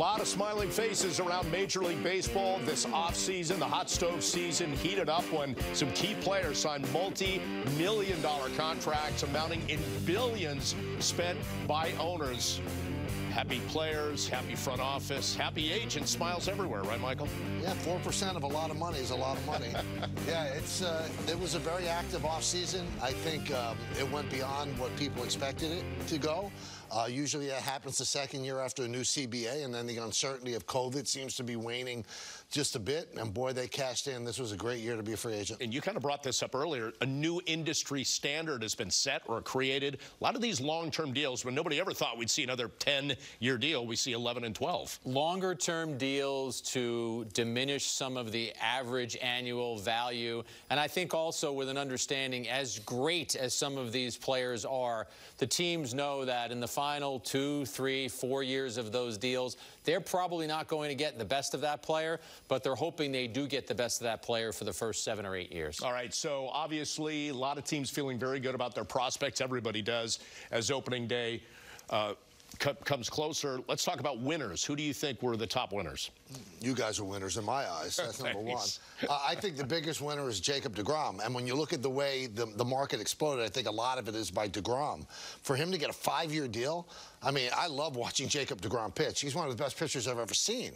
lot of smiling faces around Major League Baseball this offseason. The hot stove season heated up when some key players signed multi-million dollar contracts amounting in billions spent by owners. Happy players, happy front office, happy agents, smiles everywhere, right, Michael? Yeah, 4% of a lot of money is a lot of money. yeah, it's uh, it was a very active offseason. I think um, it went beyond what people expected it to go. Uh, usually that happens the second year after a new CBA, and then the uncertainty of COVID seems to be waning just a bit. And boy, they cashed in. This was a great year to be a free agent. And you kind of brought this up earlier. A new industry standard has been set or created. A lot of these long-term deals, when nobody ever thought we'd see another 10-year deal, we see 11 and 12. Longer-term deals to diminish some of the average annual value. And I think also with an understanding, as great as some of these players are, the teams know that in the final two, three, four years of those deals, they're probably not going to get the best of that player, but they're hoping they do get the best of that player for the first seven or eight years. All right, so obviously a lot of teams feeling very good about their prospects. Everybody does as opening day uh, comes closer. Let's talk about winners. Who do you think were the top winners? You guys are winners in my eyes. That's number one. Uh, I think the biggest winner is Jacob DeGrom. And when you look at the way the, the market exploded, I think a lot of it is by DeGrom. For him to get a five-year deal, I mean, I love watching Jacob DeGrom pitch. He's one of the best pitchers I've ever seen.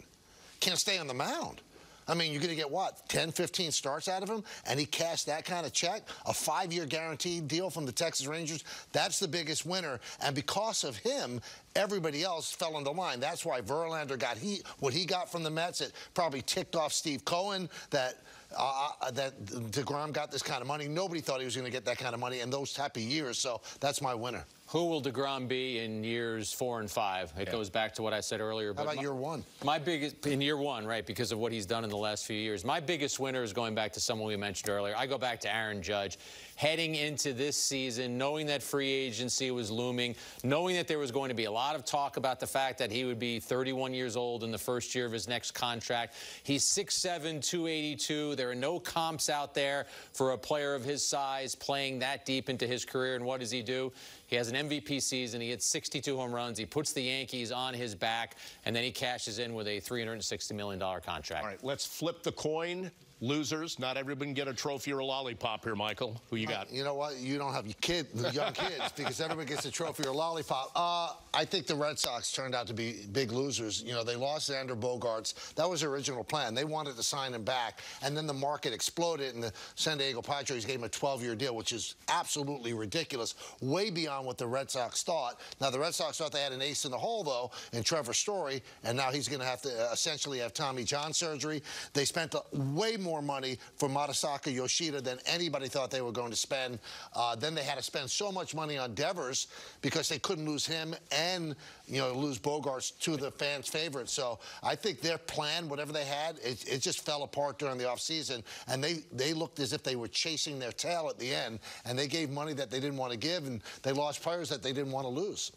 Can't stay on the mound. I mean, you're going to get what, 10, 15 starts out of him? And he cashed that kind of check, a five-year guaranteed deal from the Texas Rangers. That's the biggest winner. And because of him, everybody else fell into line. That's why Verlander got he, what he got from the Mets. It probably ticked off Steve Cohen that uh, uh that DeGrom got this kind of money. Nobody thought he was going to get that kind of money in those type of years. So that's my winner. Who will DeGrom be in years four and five? It yeah. goes back to what I said earlier. How about my, year one? My biggest in year one, right? Because of what he's done in the last few years. My biggest winner is going back to someone we mentioned earlier. I go back to Aaron Judge. Heading into this season, knowing that free agency was looming, knowing that there was going to be a lot of talk about the fact that he would be 31 years old in the first year of his next contract. He's 6'7", 282. There are no comps out there for a player of his size playing that deep into his career. And what does he do? He has an MVP season. He hits 62 home runs. He puts the Yankees on his back, and then he cashes in with a $360 million contract. All right, let's flip the coin losers. Not everyone can get a trophy or a lollipop here, Michael. Who you got? You know what? You don't have your kid, young kids because everyone gets a trophy or a lollipop. Uh, I think the Red Sox turned out to be big losers. You know, they lost Xander Bogaerts. That was their original plan. They wanted to sign him back, and then the market exploded, and the San Diego Padres gave him a 12-year deal, which is absolutely ridiculous, way beyond what the Red Sox thought. Now, the Red Sox thought they had an ace in the hole, though, in Trevor Story, and now he's going to have to uh, essentially have Tommy John surgery. They spent way more money for Masataka Yoshida than anybody thought they were going to spend. Uh, then they had to spend so much money on Devers because they couldn't lose him and, you know, lose Bogaerts to the fans' favorites. So I think their plan, whatever they had, it, it just fell apart during the offseason. And they, they looked as if they were chasing their tail at the end. And they gave money that they didn't want to give. And they lost players that they didn't want to lose.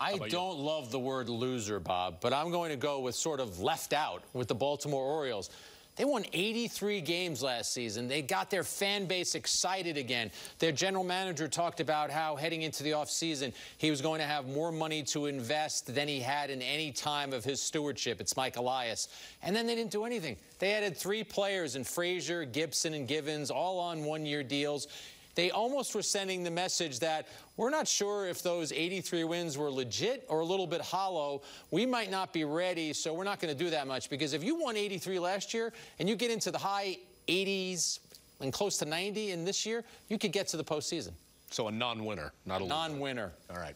I don't you? love the word loser, Bob, but I'm going to go with sort of left out with the Baltimore Orioles. They won 83 games last season. They got their fan base excited again. Their general manager talked about how heading into the offseason, he was going to have more money to invest than he had in any time of his stewardship. It's Mike Elias. And then they didn't do anything. They added three players in Frazier, Gibson, and Givens, all on one-year deals they almost were sending the message that we're not sure if those 83 wins were legit or a little bit hollow. We might not be ready, so we're not going to do that much. Because if you won 83 last year and you get into the high 80s and close to 90 in this year, you could get to the postseason. So a non-winner, not a non-winner. All right.